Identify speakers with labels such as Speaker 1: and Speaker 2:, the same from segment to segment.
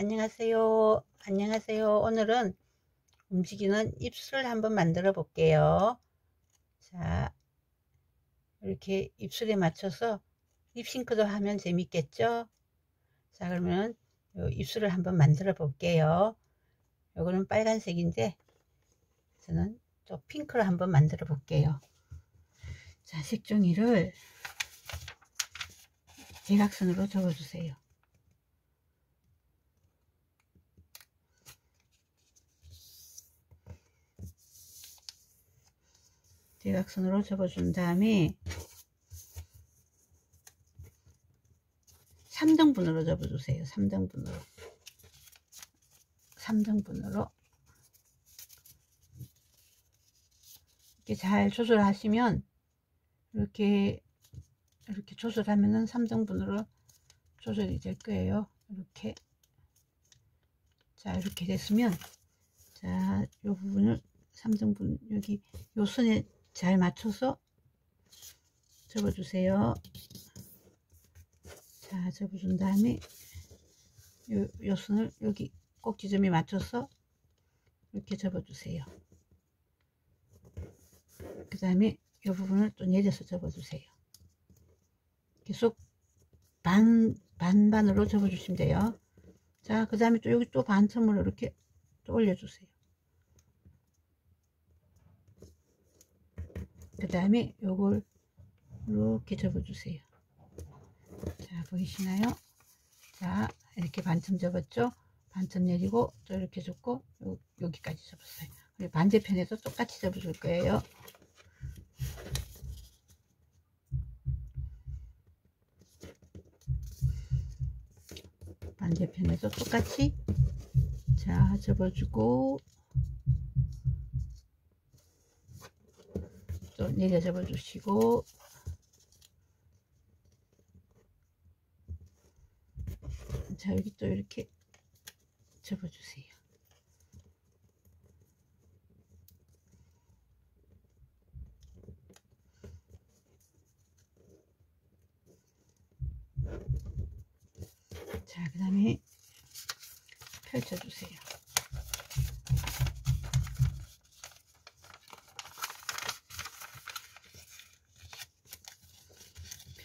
Speaker 1: 안녕하세요. 안녕하세요. 오늘은 움직이는 입술을 한번 만들어 볼게요. 자, 이렇게 입술에 맞춰서 립싱크도 하면 재밌겠죠? 자, 그러면 입술을 한번 만들어 볼게요. 요거는 빨간색인데 저는 또 핑크로 한번 만들어 볼게요. 자, 색종이를 대각선으로 접어주세요. 대각선으로 접어준 다음에 3등분으로 접어주세요. 3등분으로 3등분으로 이렇게 잘 조절하시면 이렇게 이렇게 조절하면은 3등분으로 조절이 될 거예요. 이렇게 자 이렇게 됐으면 자이 부분을 3등분 여기 요 선에 잘 맞춰서 접어주세요. 자, 접어준 다음에 요, 요 선을 여기 꼭지점에 맞춰서 이렇게 접어주세요. 그 다음에 이 부분을 또 내려서 접어주세요. 계속 반, 반반으로 접어주시면 돼요. 자, 그 다음에 또 여기 또 반틈으로 이렇게 또 올려주세요. 그 다음에 요걸 이렇게 접어주세요. 자, 보이시나요? 자, 이렇게 반쯤 접었죠? 반쯤 내리고 또 이렇게 접고 요, 여기까지 접었어요. 그리고 반대편에도 똑같이 접어줄 거예요. 반대편에도 똑같이 자 접어주고 내려 접어 주시고. 자 여기 또 이렇게 접어 주세요. 자 그 다음에 펼쳐 주세요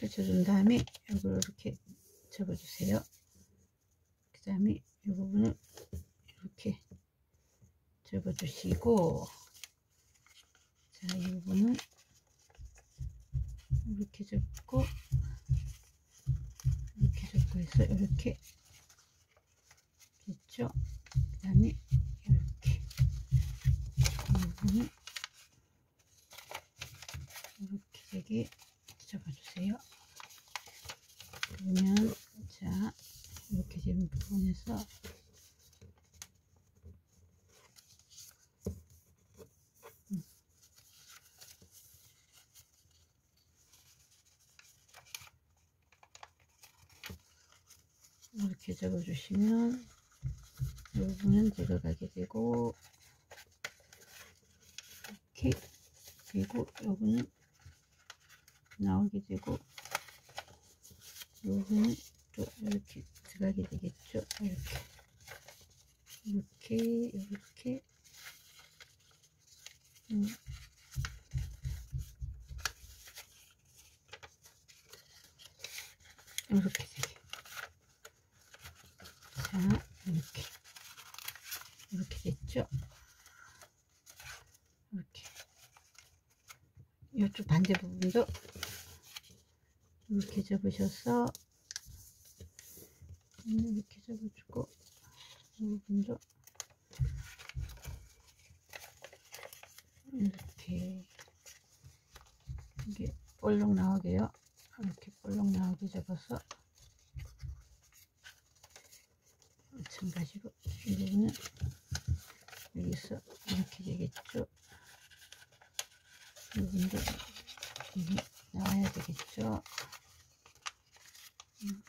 Speaker 1: 펼쳐준 다음에 이걸 이렇게 접어주세요. 그 다음에 이 부분을 이렇게 접어주시고 자, 이 부분은 이렇게 접고 이렇게 접고 해서 이렇게 됐죠? 그 다음에 이렇게 이 부분을 이렇게 되게 접어주세요. 그러면 자 음. 이렇게 접어주시면 이 부분은 들어가게 되고 이렇게 그리고 여기는 나오게 되고 여기는 또 이렇게 들어가게 되겠죠? 이렇게. 이렇게 이렇게. 음. 이렇게 되게 자 이렇게. 이렇게 됐죠? 이렇게. 이쪽 반대 부분도 이렇게 접으셔서 이렇게 접어주고 이 부분도 이렇게 이게 볼록 나오게요. 이렇게 볼록 나오게 접어서 마찬가지로 이 부분은 여기서 이렇게 되겠죠? 이 부분도 이게 나와야 되겠죠 음.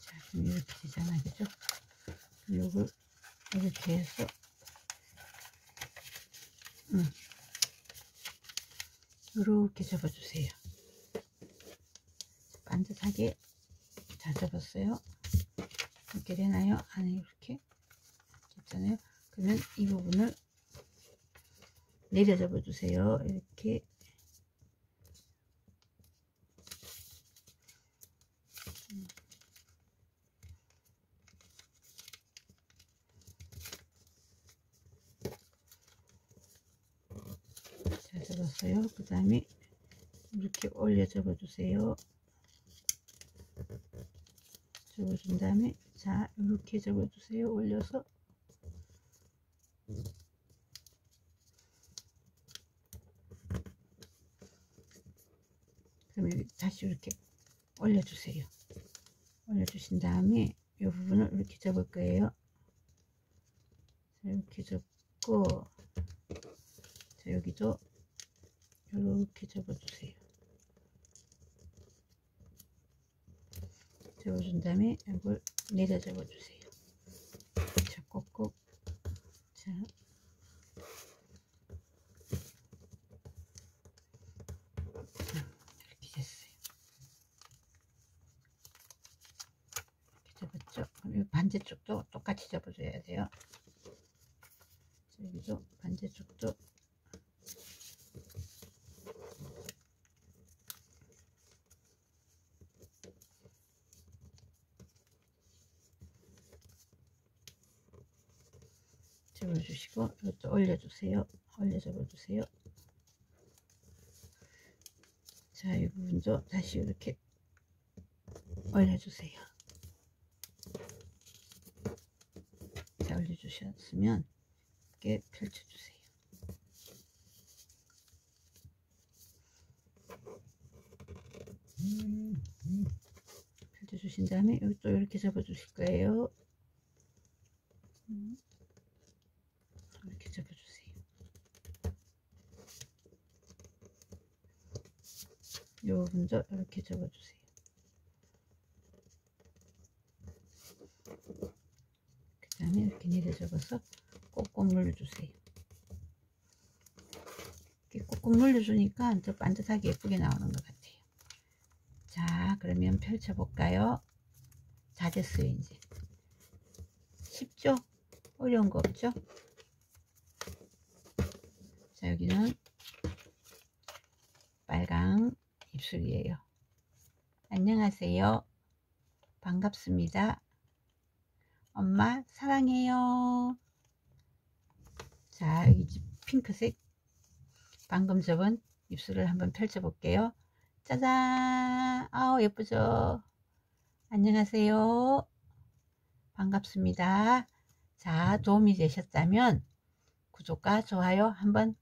Speaker 1: 자, 그럼 이렇게 되잖아, 그죠? 요걸 이렇게 해서, 음. 이렇게 접어주세요. 반듯하게 잘 접었어요. 이렇게 되나요? 안에 이렇게 있잖아요. 그러면 이 부분을 내려 접어주세요. 이렇게 잘 접었어요. 그 다음에 이렇게 올려 접어주세요. 접어준 다음에 자 이렇게 접어주세요. 올려서 그러면 다시 이렇게 올려주세요. 올려주신 다음에 이 부분을 이렇게 접을 거예요. 자, 이렇게 접고 자, 여기도 이렇게 접어주세요. 접어준 다음에 이걸 내려 접어주세요. 자, 꼭꼭 자, 이렇게 됐어요. 이렇게 접었죠? 그럼 이 반대쪽도 똑같이 접어줘야 돼요. 자, 여기도 반대쪽도 이것도 올려주세요. 올려 접어주세요. 자, 이 부분도 다시 이렇게 올려주세요. 자, 올려주셨으면 이렇게 펼쳐주세요. 펼쳐주신 다음에 여기 또 이렇게 접어주실 거예요. 이렇게 접어주세요. 이 부분도 이렇게 접어주세요. 그 다음에 이렇게 내려 접어서 꼭꼭 눌러주세요. 이렇게 꼭꼭 눌러주니까 더 반듯하게 예쁘게 나오는 것 같아요. 자, 그러면 펼쳐볼까요? 다 됐어요, 이제. 쉽죠? 어려운 거 없죠? 자, 여기는 빨강 입술이에요. 안녕하세요. 반갑습니다. 엄마 사랑해요. 자, 여기 핑크색 방금 접은 입술을 한번 펼쳐 볼게요. 짜잔! 아우 예쁘죠? 안녕하세요. 반갑습니다. 자, 도움이 되셨다면 구독과 좋아요 한번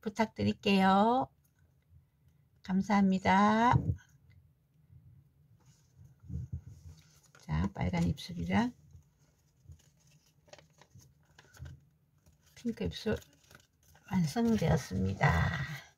Speaker 1: 부탁드릴게요. 감사합니다. 자, 빨간 입술이랑 핑크 입술 완성되었습니다.